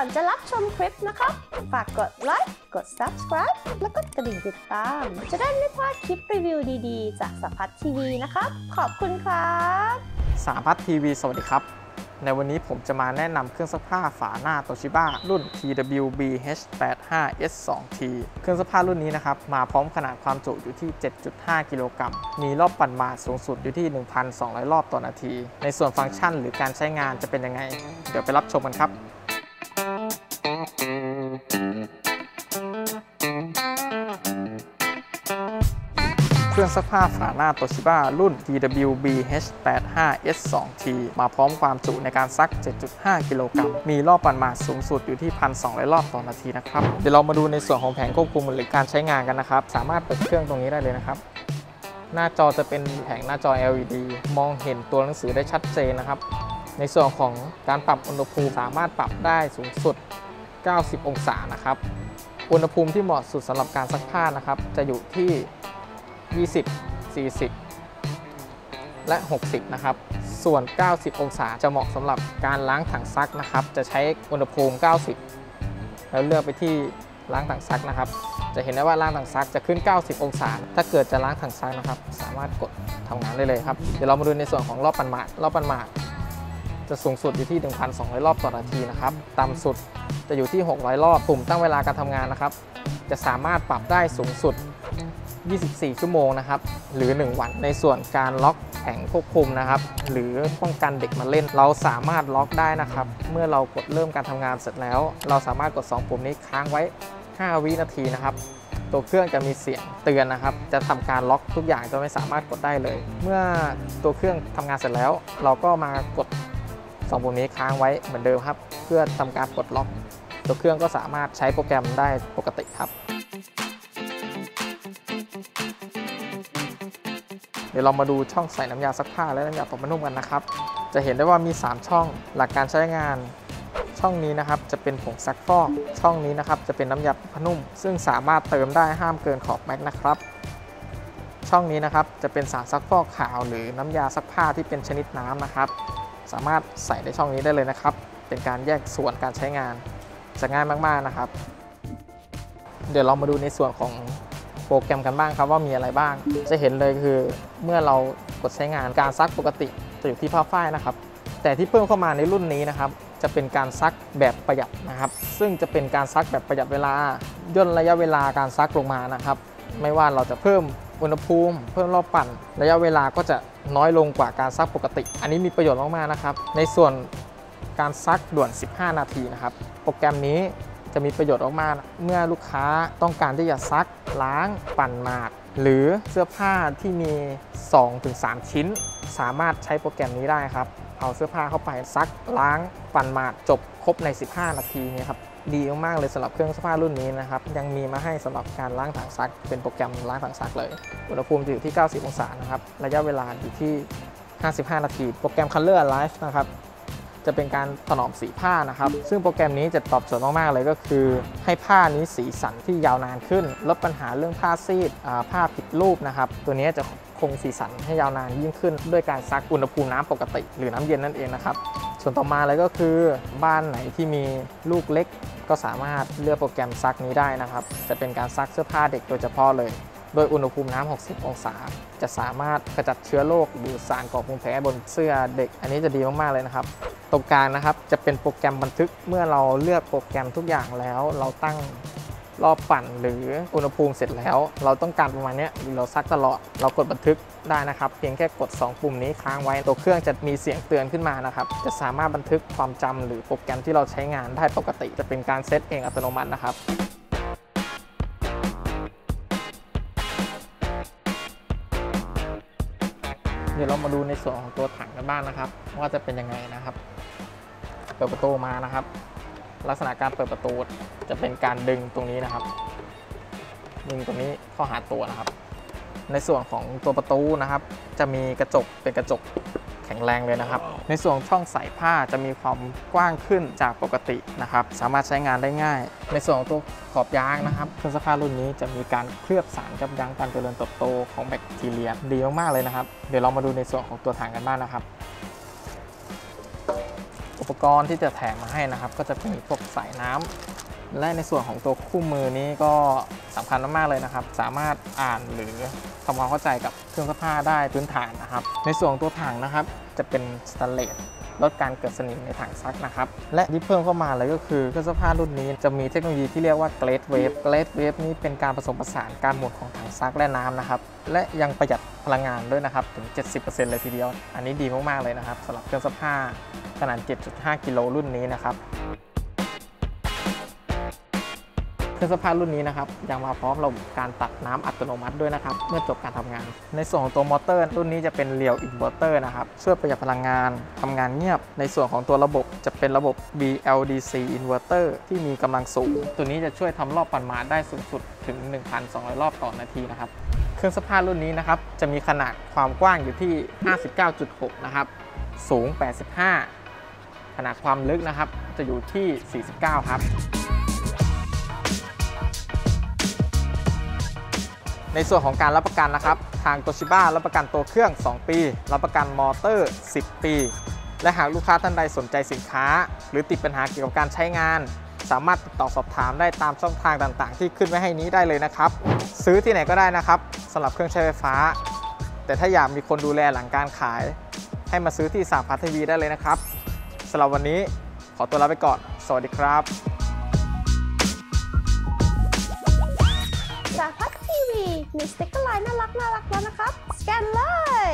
ก่อนจะรับชมคลิปนะครับ ฝากกดไลค์ กด subscribe แล้วก็กระดิ่งติดตาม จะได้ไม่พลาดคลิปรีวิวดีๆ จากสัพัททีวีนะครับ ขอบคุณครับสามพัฒทีวีสวัสดีครับ ในวันนี้ผมจะมาแนะนำเครื่องซักผ้าฝาหน้าโตชิบ้ารุ่น TWB H85S2T เครื่องซักผ้ารุ่นนี้นะครับ มาพร้อมขนาดความจุอยู่ที่ 7.5 กิโลกรัม มีรอบปั่นมาสูงสุดอยู่ที่ 1,200 รอบต่อนาที ในส่วนฟังก์ชันหรือการใช้งานจะเป็นยังไง เดี๋ยวไปรับชมกันครับ เครื่องซักผ้าฝาหน้าโตชิบ้ารุ่น TWB H85S2T มาพร้อมความจุในการซัก 7.5 กิโลกรัม มีรอบปั่นมาสูงสุดอยู่ที่ 1,200 รอบต่อนาทีนะครับ เดี๋ยวเรามาดูในส่วนของแผงควบคุมหรือการใช้งานกันนะครับ สามารถเปิดเครื่องตรงนี้ได้เลยนะครับ หน้าจอจะเป็นแผงหน้าจอ LED มองเห็นตัวหนังสือได้ชัดเจนนะครับ ในส่วนของการปรับอุณหภูมิสามารถปรับได้สูงสุด 90 องศานะครับ อุณหภูมิที่เหมาะสุดสำหรับการซักผ้านะครับ จะอยู่ที่ 20 40 และ 60 นะครับ ส่วน 90 องศาจะเหมาะสำหรับการล้างถังซักนะครับ จะใช้อุณหภูมิ 90 แล้วเลือกไปที่ล้างถังซักนะครับ จะเห็นได้ว่าล้างถังซักจะขึ้น 90 องศา ถ้าเกิดจะล้างถังซักนะครับ สามารถกดทำงานได้เลยครับ เดี๋ยวเรามาดูในส่วนของรอบปันหมาดรอบปันหมาดจะสูงสุดอยู่ที่ 1,200 รอบต่อนาทีนะครับ ต่ำสุดจะอยู่ที่ 600 รอบ ปุ่มตั้งเวลาการทำงานนะครับ จะสามารถปรับได้สูงสุด 24 ชั่วโมงนะครับ หรือ 1 วันในส่วนการล็อกแผงควบคุมนะครับ หรือป้องกันเด็กมาเล่น เราสามารถล็อกได้นะครับ เมื่อเรากดเริ่มการทำงานเสร็จแล้ว เราสามารถกด 2 ปุ่มนี้ค้างไว้ 5 วินาทีนะครับ ตัวเครื่องจะมีเสียงเตือนนะครับ จะทำการล็อกทุกอย่างจะไม่สามารถกดได้เลย เมื่อตัวเครื่องทำงานเสร็จแล้ว เราก็มากด 2 ปุ่มนี้ค้างไว้เหมือนเดิมครับ เพื่อทำการปลดล็อก ตัวเครื่องก็สามารถใช้โปรแกรมได้ปกติครับ เดี๋ยวเรามาดูช่องใส่น้ำยาซักผ้าและน้ำยาปรับผ้านุ่มกันนะครับ จะเห็นได้ว่ามี 3 ช่องหลักการใช้งาน ช่องนี้นะครับจะเป็นผงซักฟอกช่องนี้นะครับจะเป็นน้ำยาปรับผ้านุ่ม ซึ่งสามารถเติมได้ห้ามเกินขอบแม็กนะครับ ช่องนี้นะครับจะเป็นสารซักฟอกขาวหรือน้ำยาซักผ้าที่เป็นชนิดน้ำนะครับ สามารถใส่ในช่องนี้ได้เลยนะครับ เป็นการแยกส่วนการใช้งานจะง่ายมากๆนะครับ เดี๋ยวเรามาดูในส่วนของ โปรแกรมกันบ้างครับว่ามีอะไรบ้าง จะเห็นเลยคือเมื่อเรากดใช้งานการซักปกติจะอยู่ที่ผ้าฝ้ายนะครับ แต่ที่เพิ่มเข้ามาในรุ่นนี้นะครับ จะเป็นการซักแบบประหยัดนะครับ ซึ่งจะเป็นการซักแบบประหยัดเวลาย่นระยะเวลาการซักลงมานะครับ ไม่ว่าเราจะเพิ่มอุณหภูมิ เพิ่มรอบปั่น ระยะเวลาก็จะน้อยลงกว่าการซักปกติ อันนี้มีประโยชน์มากๆนะครับ ในส่วนการซักด่วน 15 นาทีนะครับ โปรแกรมนี้ จะมีประโยชน์มากๆเมื่อลูกค้าต้องการที่จะซักล้างปั่นหมาด หรือเสื้อผ้าที่มี 2-3 ชิ้น สามารถใช้โปรแกรมนี้ได้ครับ เอาเสื้อผ้าเข้าไปซักล้างปั่นหมาดจบครบใน 15 นาทีเนี่ยครับดีมากๆเลยสำหรับเครื่องซักผ้ารุ่นนี้นะครับ ยังมีมาให้สำหรับการล้างถังซัก เป็นโปรแกรมล้างถังซักเลย อุณหภูมิจะอยู่ที่ 90 องศานะครับ ระยะเวลาอยู่ที่ 55 นาที โปรแกรม Color Alive นะครับ จะเป็นการถนอมสีผ้านะครับ ซึ่งโปรแกรมนี้จะตอบโจทย์มากๆเลยก็คือ ให้ผ้านี้สีสันที่ยาวนานขึ้น ลดปัญหาเรื่องผ้าซีดอ่าผ้าผิดรูปนะครับ ตัวนี้จะคงสีสันให้ยาวนานยิ่งขึ้น ด้วยการซักอุณหภูมิน้ำปกติ หรือน้ำเย็นนั่นเองนะครับ ส่วนต่อมาเลยก็คือบ้านไหนที่มีลูกเล็ก ก็สามารถเลือกโปรแกรมซักนี้ได้นะครับ จะเป็นการซักเสื้อผ้าเด็กโดยเฉพาะเลย โดยอุณหภูมิน้ำ60 องศา จะสามารถกระจัดเชื้อโรคหรือสารก่อภูมิแพ้บนเสื้อเด็ก อันนี้จะดีมากๆเลยนะครับ ตรงกลางนะครับจะเป็นโปรแกรมบันทึกเมื่อเราเลือกโปรแกรมทุกอย่างแล้ว เราตั้งรอบปั่นหรืออุณหภูมิเสร็จแล้ว เราต้องการประมาณนี้หรือเราซักตลอด เรากดบันทึกได้นะครับ เพียงแค่กด 2 ปุ่มนี้ค้างไว้ตัวเครื่องจะมีเสียงเตือนขึ้นมานะครับ จะสามารถบันทึกความจำหรือโปรแกรมที่เราใช้งานได้ปกติ จะเป็นการเซตเองอัตโนมัตินะครับ เดี๋ยวเรามาดูในส่วนของตัวถังกันบ้างนะครับ ว่าจะเป็นยังไงนะครับ เปิดประตูมานะครับ ลักษณะการเปิดประตูจะเป็นการดึงตรงนี้นะครับ ดึงตรงนี้เข้าหาตัวนะครับ ในส่วนของตัวประตูนะครับ จะมีกระจกเป็นกระจก แข็งแรงเลยนะครับ ในส่วนช่องใส่ผ้าจะมีความกว้างขึ้นจากปกตินะครับ สามารถใช้งานได้ง่าย ในส่วนของตัวขอบยางนะครับเครื่องซักผ้ารุ่นนี้จะมีการเคลือบสารยับยั้งการเจริญเติบโตของแบคทีเรียดีมากๆเลยนะครับ เดี๋ยวเรามาดูในส่วนของตัวถังกันบ้างนะครับ อุปกรณ์ที่จะแถมมาให้นะครับ ก็จะมีพวกสายน้ำและในส่วนของตัวคู่มือนี้ก็สำคัญมากๆเลยนะครับ สามารถอ่านหรือ ทำความเข้าใจกับเครื่องซักผ้าได้พื้นฐานนะครับ ในส่วนของตัวถังนะครับ จะเป็นสแตนเลสลดการเกิดสนิมในถังซักนะครับ และที่เพิ่มเข้ามาเลยก็คือเครื่องซักผ้ารุ่นนี้จะมีเทคโนโลยีที่เรียกว่า Glade Wave Glade Wave นี้เป็นการผสมผสานการหมุนของถังซักและน้ำนะครับ และยังประหยัดพลังงานด้วยนะครับ ถึง 70%เลยทีเดียว อันนี้ดีมากๆเลยนะครับสำหรับเครื่องซักผ้าขนาด 7.5 กิโลรุ่นนี้นะครับ เครื่องซักผ้ารุ่นนี้นะครับยังมาพร้อมระบบการตัดน้ำอัตโนมัติด้วยนะครับเมื่อจบการทำงาน ในส่วนของตัวมอเตอร์ รุ่นนี้จะเป็น real inverter นะครับช่วยประหยัดพลังงานทำงานเงียบ ในส่วนของตัวระบบจะเป็นระบบ BLDC inverter ที่มีกำลังสูง ตัวนี้จะช่วยทำรอบปั่นมาได้สูงสุดถึง 1,200 รอบต่อนาทีนะครับเครื่องซักผ้ารุ่นนี้นะครับจะมีขนาดความกว้างอยู่ที่ 59.6 นะครับสูง 85 ขนาดความลึกนะครับจะอยู่ที่ 49 ครับ ในส่วนของการรับประกันนะครับ ทางโตชิบ้ารับประกันตัวเครื่อง 2 ปี รับประกันมอเตอร์ 10 ปี และหากลูกค้าท่านใดสนใจสินค้า หรือติดปัญหาเกี่ยวกับการใช้งาน สามารถติดต่อสอบถามได้ตามช่องทางต่างๆ ที่ขึ้นไว้ให้นี้ได้เลยนะครับ ซื้อที่ไหนก็ได้นะครับสำหรับเครื่องใช้ไฟฟ้า แต่ถ้าอยากมีคนดูแลหลังการขาย ให้มาซื้อที่ Sahaphat TV ได้เลยนะครับสำหรับวันนี้ขอตัวลาไปก่อน สวัสดีครับ มีสติ๊กเกอร์ไลน์น่ารักน่ารักแล้วนะครับ สแกนเลย